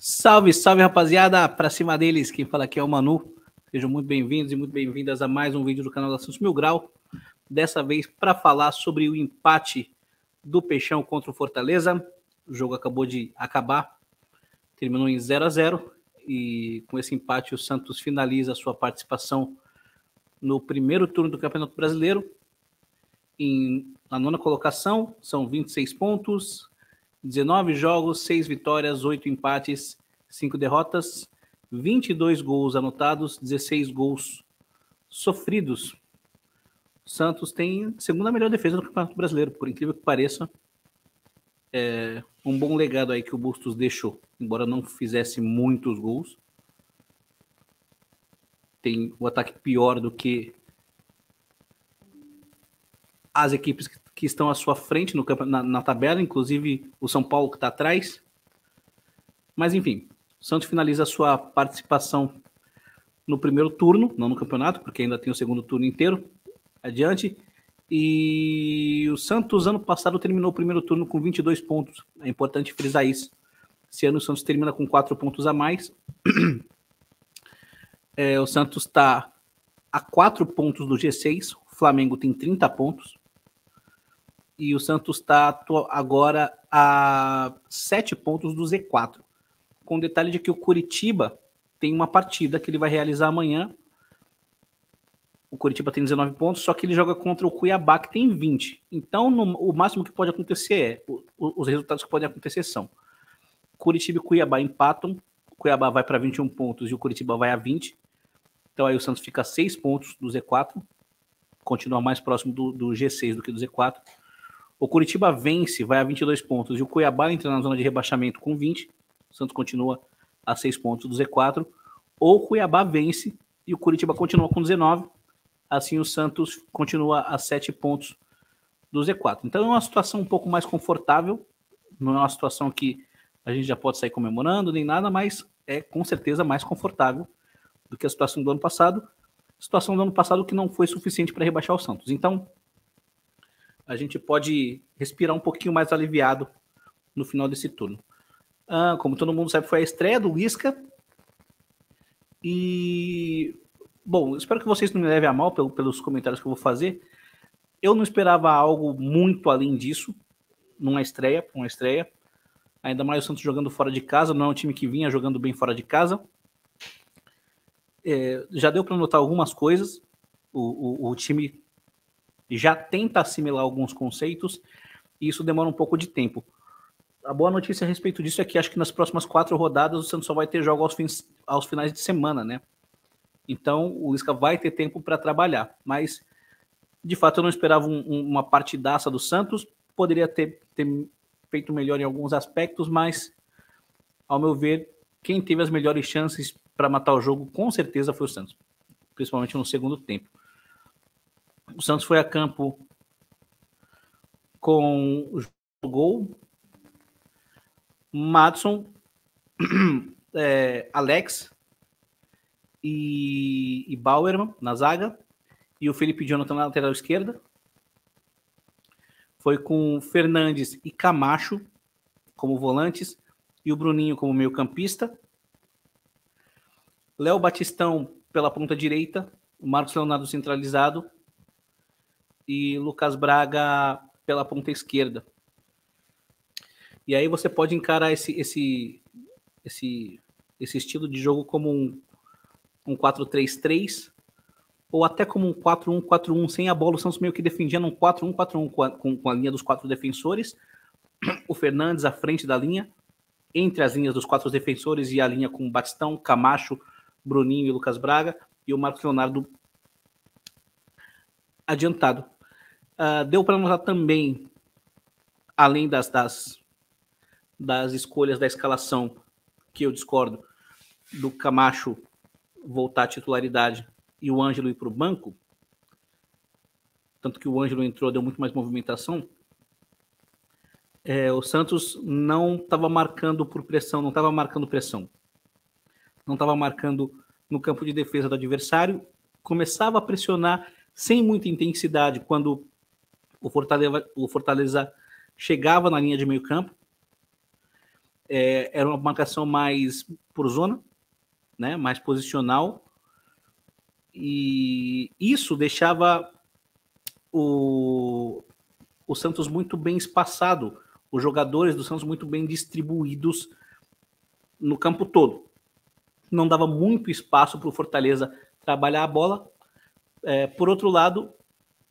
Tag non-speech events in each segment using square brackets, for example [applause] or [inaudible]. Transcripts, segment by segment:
Salve, salve rapaziada, pra cima deles, quem fala aqui é o Manu. Sejam muito bem-vindos e muito bem-vindas a mais um vídeo do canal da Santos Mil Grau. Dessa vez para falar sobre o empate do Peixão contra o Fortaleza. O jogo acabou de acabar, terminou em 0 a 0 e com esse empate o Santos finaliza a sua participação no primeiro turno do Campeonato Brasileiro. Em, na nona colocação, são 26 pontos, 19 jogos, 6 vitórias, 8 empates, 5 derrotas, 22 gols anotados, 16 gols sofridos. O Santos tem a segunda melhor defesa do Campeonato Brasileiro, por incrível que pareça. É um bom legado aí que o Bustos deixou, embora não fizesse muitos gols. Tem o ataque pior do que as equipes que que estão à sua frente no na, na tabela, inclusive o São Paulo que está atrás. Mas enfim, o Santos finaliza a sua participação no primeiro turno, não no campeonato, porque ainda tem o segundo turno inteiro adiante. E o Santos, ano passado, terminou o primeiro turno com 22 pontos. É importante frisar isso. Esse ano o Santos termina com 4 pontos a mais. [clears throat] É, o Santos está a 4 pontos do G6. O Flamengo tem 30 pontos e o Santos está agora a sete pontos do Z4. Com o detalhe de que o Curitiba tem uma partida que ele vai realizar amanhã. O Curitiba tem 19 pontos, só que ele joga contra o Cuiabá, que tem 20. Então, no, o máximo que pode acontecer é: o, os resultados que podem acontecer são: Curitiba e Cuiabá empatam, o Cuiabá vai para 21 pontos e o Curitiba vai a 20. Então, aí o Santos fica a 6 pontos do Z4, continua mais próximo do, do G6 do que do Z4. O Curitiba vence, vai a 22 pontos, e o Cuiabá entra na zona de rebaixamento com 20. O Santos continua a 6 pontos do Z4. Ou o Cuiabá vence e o Curitiba continua com 19. Assim o Santos continua a 7 pontos do Z4. Então é uma situação um pouco mais confortável. Não é uma situação que a gente já pode sair comemorando nem nada, mas é com certeza mais confortável do que a situação do ano passado. Situação do ano passado que não foi suficiente para rebaixar o Santos. Então, a gente pode respirar um pouquinho mais aliviado no final desse turno. Ah, como todo mundo sabe, foi a estreia do Lisca. E, bom, espero que vocês não me levem a mal pelo, pelos comentários que eu vou fazer. Eu não esperava algo muito além disso numa estreia, uma estreia. Ainda mais o Santos jogando fora de casa, não é um time que vinha jogando bem fora de casa. É, já deu para notar algumas coisas. O, o, o time já tenta assimilar alguns conceitos e isso demora um pouco de tempo. A boa notícia a respeito disso é que acho que nas próximas quatro rodadas o Santos só vai ter jogo aos, fins, aos finais de semana, né? Então o Lisca vai ter tempo para trabalhar. Mas de fato eu não esperava um, um, uma partidaça do Santos. Poderia ter, ter feito melhor em alguns aspectos, mas ao meu ver, quem teve as melhores chances para matar o jogo com certeza foi o Santos, principalmente no segundo tempo. O Santos foi a campo com o gol, Madison, [clears throat] é, Alex e, e Bauerman na zaga e o Felipe Jonathan na lateral esquerda. Foi com Fernandes e Camacho como volantes e o Bruninho como meio-campista. Léo Batistão pela ponta direita, o Marcos Leonardo centralizado e Lucas Braga pela ponta esquerda. E aí você pode encarar esse, esse, esse, esse estilo de jogo como um, um 4-3-3 ou até como um 4-1-4-1 sem a bola. O Santos meio que defendia um 4-1-4-1 com, com, com a linha dos quatro defensores. O Fernandes à frente da linha, entre as linhas dos quatro defensores e a linha com Batistão, Camacho, Bruninho e Lucas Braga, e o Marcos Leonardo adiantado. Uh, deu para notar também, além das, das, das escolhas da escalação, que eu discordo, do Camacho voltar à titularidade e o Ângelo ir para o banco, tanto que o Ângelo entrou, deu muito mais movimentação. É, o Santos não estava marcando por pressão, não estava marcando pressão, não estava marcando no campo de defesa do adversário, começava a pressionar sem muita intensidade quando o Fortaleza, o Fortaleza chegava na linha de meio campo. é, era uma marcação mais por zona, né, mais posicional, e isso deixava o, o Santos muito bem espaçado, os jogadores do Santos muito bem distribuídos no campo todo. Não dava muito espaço para o Fortaleza trabalhar a bola. É, por outro lado,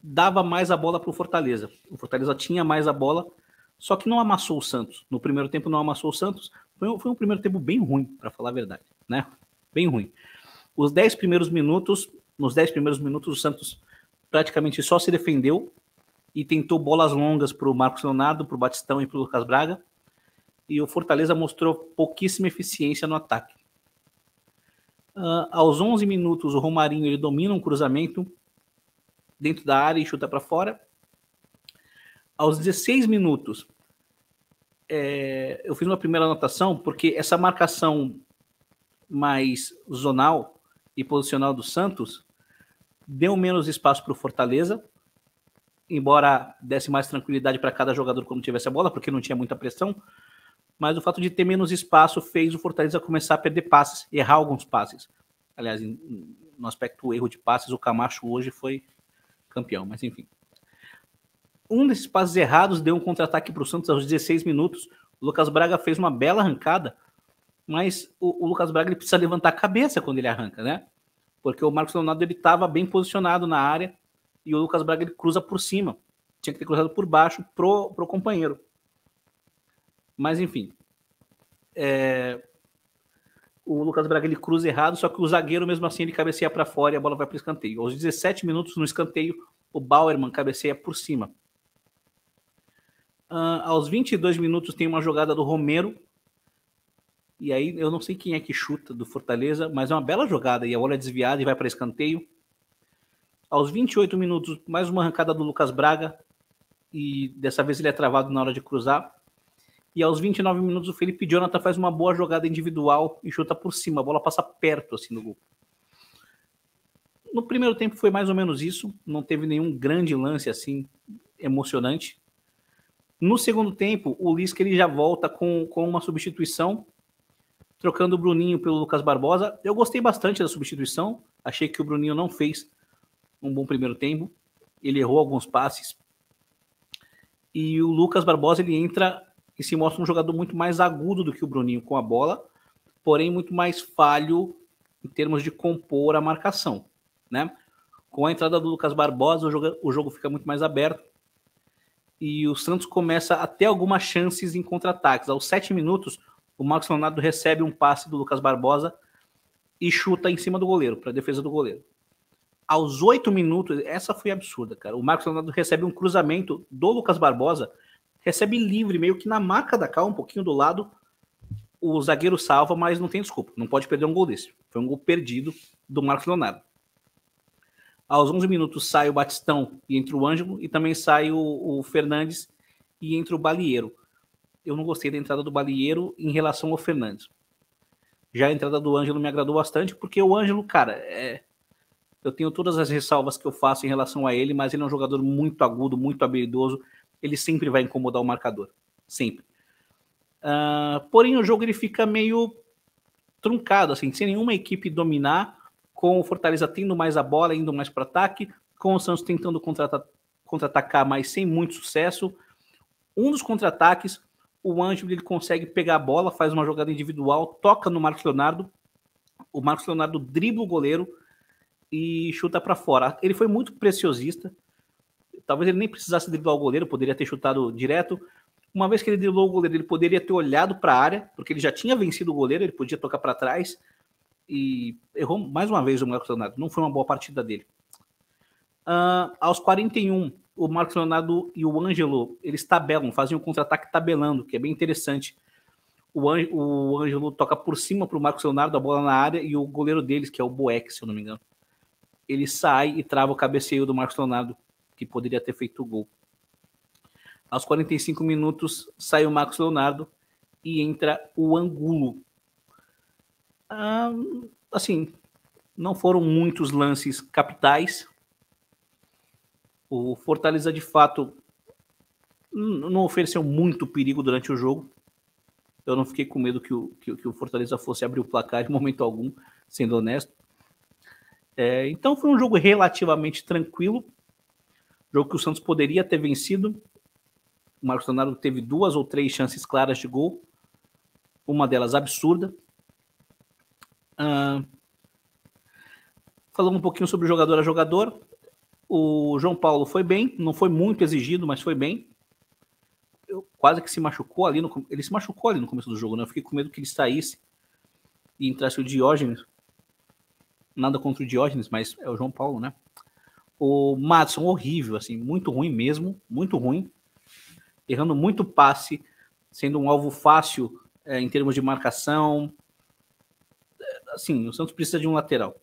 dava mais a bola para o Fortaleza. O Fortaleza tinha mais a bola, só que não amassou o Santos. No primeiro tempo não amassou o Santos. Foi um, foi um primeiro tempo bem ruim, para falar a verdade, né? Bem ruim. Os dez primeiros minutos, nos dez primeiros minutos, o Santos praticamente só se defendeu e tentou bolas longas para o Marcos Leonardo, para o Batistão e para o Lucas Braga. E o Fortaleza mostrou pouquíssima eficiência no ataque. Uh, aos 11 minutos, o Romarinho ele domina um cruzamento dentro da área e chuta para fora. Aos 16 minutos, é, eu fiz uma primeira anotação, porque essa marcação mais zonal e posicional do Santos deu menos espaço para o Fortaleza, embora desse mais tranquilidade para cada jogador quando tivesse a bola, porque não tinha muita pressão. Mas o fato de ter menos espaço fez o Fortaleza começar a perder passes, errar alguns passes. Aliás, no aspecto erro de passes, o Camacho hoje foi campeão, mas enfim um desses passes errados deu um contra-ataque para o Santos aos 16 minutos. O Lucas Braga fez uma bela arrancada, mas o, o, Lucas Braga precisa levantar a cabeça quando ele arranca, né? Porque o Marcos Leonardo ele estava bem posicionado na área e o Lucas Braga ele cruza por cima. Tinha que ter cruzado por baixo pro, pro companheiro. Mas enfim, é... o Lucas Braga ele cruza errado, só que o zagueiro mesmo assim ele cabeceia para fora e a bola vai para o escanteio. Aos 17 minutos no escanteio, o Bauerman cabeceia por cima. Uh, aos 22 minutos tem uma jogada do Romero. E aí eu não sei quem é que chuta do Fortaleza, mas é uma bela jogada. E a bola é desviada e vai para escanteio. Aos 28 minutos, mais uma arrancada do Lucas Braga. E dessa vez ele é travado na hora de cruzar. E aos 29 minutos o Felipe Jonathan faz uma boa jogada individual e chuta por cima. A bola passa perto assim do gol. No primeiro tempo foi mais ou menos isso. Não teve nenhum grande lance assim emocionante. No segundo tempo, o Lisca ele já volta com, com uma substituição, trocando o Bruninho pelo Lucas Barbosa. Eu gostei bastante da substituição. Achei que o Bruninho não fez um bom primeiro tempo. Ele errou alguns passes. E o Lucas Barbosa ele entra e se mostra um jogador muito mais agudo do que o Bruninho com a bola, porém muito mais falho em termos de compor a marcação, né? Com a entrada do Lucas Barbosa, o jogo, o jogo fica muito mais aberto e o Santos começa a ter algumas chances em contra-ataques. Aos sete minutos, o Marcos Leonardo recebe um passe do Lucas Barbosa e chuta em cima do goleiro, para a defesa do goleiro. Aos oito minutos, essa foi absurda, cara. O Marcos Leonardo recebe um cruzamento do Lucas Barbosa, recebe livre, meio que na marca da cal, um pouquinho do lado. O zagueiro salva, mas não tem desculpa, não pode perder um gol desse. Foi um gol perdido do Marcos Leonardo. Aos 11 minutos sai o Batistão e entra o Ângelo, e também sai o, o Fernandes e entra o Balieiro. Eu não gostei da entrada do Balieiro em relação ao Fernandes. Já a entrada do Ângelo me agradou bastante, porque o Ângelo, cara, é... eu tenho todas as ressalvas que eu faço em relação a ele, mas ele é um jogador muito agudo, muito habilidoso. Ele sempre vai incomodar o marcador. Sempre. Uh, porém, o jogo ele fica meio truncado, assim, sem nenhuma equipe dominar com o Fortaleza tendo mais a bola, indo mais para ataque, com o Santos tentando contra-atacar, mas sem muito sucesso. Um dos contra-ataques, o Ângelo ele consegue pegar a bola, faz uma jogada individual, toca no Marcos Leonardo. O Marcos Leonardo dribla o goleiro e chuta para fora. Ele foi muito preciosista. Talvez ele nem precisasse driblar o goleiro, poderia ter chutado direto. Uma vez que ele driblou o goleiro, ele poderia ter olhado para a área, porque ele já tinha vencido o goleiro, ele podia tocar para trás e errou mais uma vez o Marcos Leonardo. Não foi uma boa partida dele. Uh, aos 41, o Marcos Leonardo e o Ângelo, eles tabelam, fazem um contra-ataque tabelando, que é bem interessante. O, o Ângelo toca por cima para o Marcos Leonardo, a bola na área, e o goleiro deles, que é o Boeck, se eu não me engano, ele sai e trava o cabeceio do Marcos Leonardo, que poderia ter feito o gol. Aos 45 minutos, sai o Marcos Leonardo e entra o Angulo, ah, assim, não foram muitos lances capitais. O Fortaleza, de fato, não ofereceu muito perigo durante o jogo. Eu não fiquei com medo que o, que, que o Fortaleza fosse abrir o placar em momento algum, sendo honesto. É, então foi um jogo relativamente tranquilo. Jogo que o Santos poderia ter vencido. O Marcos Leonardo teve duas ou três chances claras de gol. Uma delas absurda. Uh, falando um pouquinho sobre jogador a jogador. O João Paulo foi bem, não foi muito exigido, mas foi bem. Eu, quase que se machucou ali no, ele se machucou ali no começo do jogo, né? Eu fiquei com medo que ele saísse e entrasse o Diógenes. Nada contra o Diógenes, mas é o João Paulo, né? O Madison, horrível, assim, muito ruim mesmo, muito ruim. Errando muito passe, sendo um alvo fácil é, em termos de marcação. Assim, o Santos precisa de um lateral.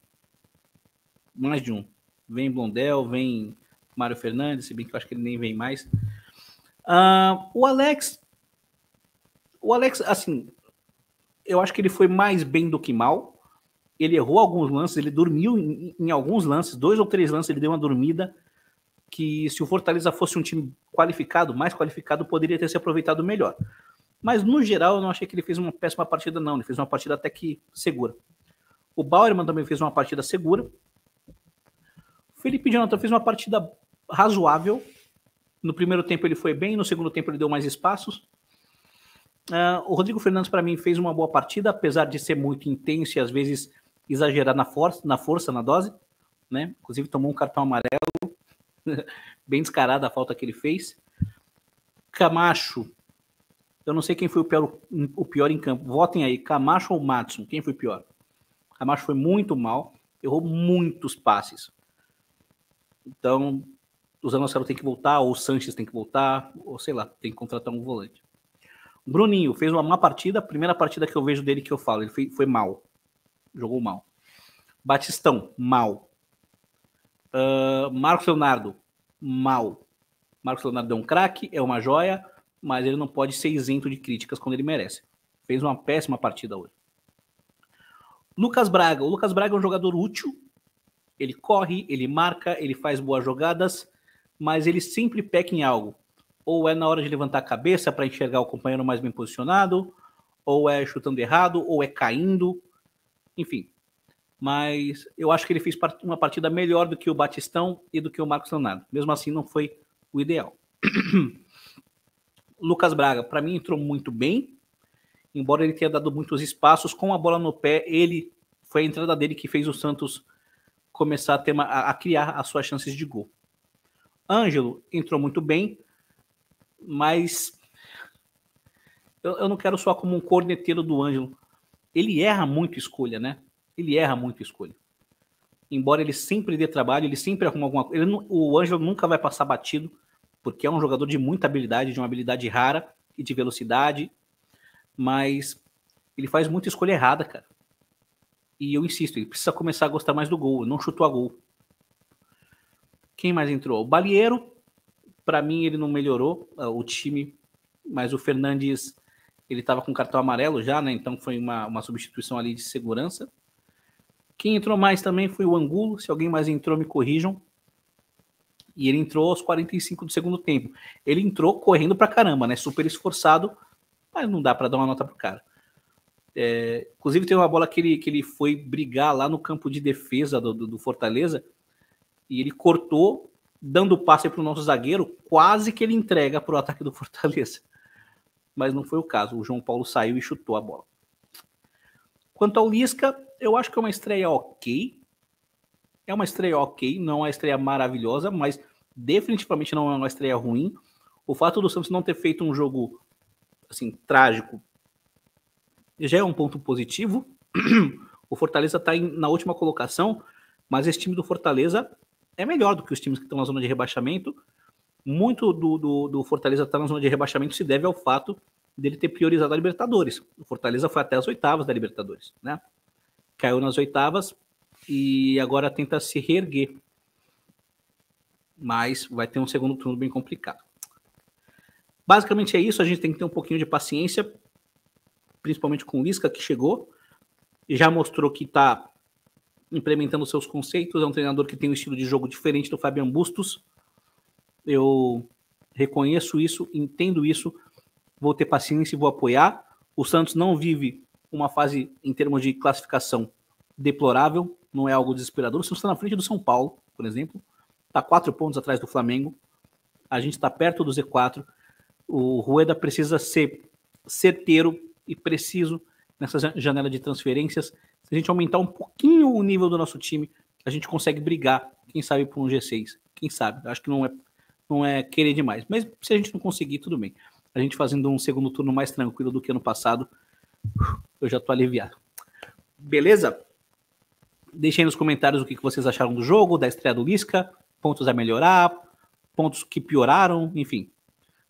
Mais de um. Vem Blondel, vem Mário Fernandes, se bem que eu acho que ele nem vem mais. Uh, o Alex. O Alex, assim, eu acho que ele foi mais bem do que mal. Ele errou alguns lances, ele dormiu em, em alguns lances, dois ou três lances, ele deu uma dormida que se o Fortaleza fosse um time qualificado, mais qualificado, poderia ter se aproveitado melhor. Mas no geral, eu não achei que ele fez uma péssima partida, não. Ele fez uma partida até que segura. O Bauerman também fez uma partida segura. Felipe Jonathan fez uma partida razoável. No primeiro tempo ele foi bem, no segundo tempo ele deu mais espaços. Uh, o Rodrigo Fernandes, para mim, fez uma boa partida, apesar de ser muito intenso e às vezes exagerar na força, na, força, na dose. Né? Inclusive tomou um cartão amarelo, [laughs] bem descarada a falta que ele fez. Camacho, eu não sei quem foi o pior, o pior em campo. Votem aí, Camacho ou Matson, quem foi pior? Camacho foi muito mal, errou muitos passes. Então, o Zanocelo tem que voltar, ou o Sanches tem que voltar, ou sei lá, tem que contratar um volante. Bruninho fez uma má partida, a primeira partida que eu vejo dele que eu falo, ele foi, foi mal. Jogou mal. Batistão, mal. Uh, Marcos Leonardo, mal. Marcos Leonardo é um craque, é uma joia, mas ele não pode ser isento de críticas quando ele merece. Fez uma péssima partida hoje. Lucas Braga. O Lucas Braga é um jogador útil, ele corre, ele marca, ele faz boas jogadas, mas ele sempre peca em algo. Ou é na hora de levantar a cabeça para enxergar o companheiro mais bem posicionado, ou é chutando errado, ou é caindo, enfim. Mas eu acho que ele fez uma partida melhor do que o Batistão e do que o Marcos Leonardo. Mesmo assim, não foi o ideal. [clears throat] Lucas Braga, para mim, entrou muito bem, embora ele tenha dado muitos espaços. Com a bola no pé, ele foi a entrada dele que fez o Santos começar a, ter a, criar as suas chances de gol. Ângelo entrou muito bem, mas eu, eu não quero só como um corneteiro do Ângelo. Ele erra muito escolha, né? Ele erra muito escolha. Embora ele sempre dê trabalho, ele sempre arruma alguma coisa. O Ângelo nunca vai passar batido, porque é um jogador de muita habilidade, de uma habilidade rara e de velocidade, mas ele faz muita escolha errada, cara. E eu insisto, ele precisa começar a gostar mais do gol. Não chutou a gol. Quem mais entrou? O Balieiro, para mim, ele não melhorou uh, o time, mas o Fernandes, ele estava com cartão amarelo já, né? Então foi uma, uma substituição ali de segurança. Quem entrou mais também foi o Angulo. Se alguém mais entrou, me corrijam. E ele entrou aos 45 do segundo tempo. Ele entrou correndo pra caramba, né? Super esforçado, mas não dá para dar uma nota pro cara. É, inclusive, tem uma bola que ele, que ele foi brigar lá no campo de defesa do, do, do Fortaleza e ele cortou, dando passe para o nosso zagueiro, quase que ele entrega para o ataque do Fortaleza. Mas não foi o caso. O João Paulo saiu e chutou a bola. Quanto ao Lisca, eu acho que é uma estreia ok. É uma estreia ok, não é uma estreia maravilhosa, mas definitivamente não é uma estreia ruim. O fato do Santos não ter feito um jogo assim trágico já é um ponto positivo. [clears throat] O Fortaleza está na última colocação, mas esse time do Fortaleza é melhor do que os times que estão na zona de rebaixamento. Muito do, do, do Fortaleza estar tá na zona de rebaixamento se deve ao fato dele ter priorizado a Libertadores. O Fortaleza foi até as oitavas da Libertadores, né? Caiu nas oitavas e agora tenta se reerguer. Mas vai ter um segundo turno bem complicado. Basicamente é isso, a gente tem que ter um pouquinho de paciência principalmente com o Lisca, que chegou e já mostrou que está implementando seus conceitos. É um treinador que tem um estilo de jogo diferente do Fabian Bustos. Eu reconheço isso, entendo isso, vou ter paciência e vou apoiar. O Santos não vive uma fase em termos de classificação deplorável, não é algo desesperador. O Santos está na frente do São Paulo, por exemplo, está quatro pontos atrás do Flamengo. A gente está perto do Z4. O Rueda precisa ser certeiro e preciso nessa janela de transferências. Se a gente aumentar um pouquinho o nível do nosso time, a gente consegue brigar, quem sabe, por um G6. Quem sabe? Acho que não é, não é querer demais. Mas se a gente não conseguir, tudo bem. A gente fazendo um segundo turno mais tranquilo do que ano passado, eu já tô aliviado. Beleza? Deixem nos comentários o que vocês acharam do jogo, da estreia do Lisca, pontos a melhorar, pontos que pioraram, enfim.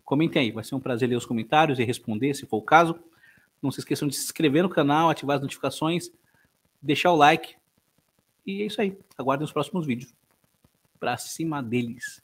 Comentem aí, vai ser um prazer ler os comentários e responder, se for o caso. Não se esqueçam de se inscrever no canal, ativar as notificações, deixar o like. E é isso aí. Aguardem os próximos vídeos. Pra cima deles.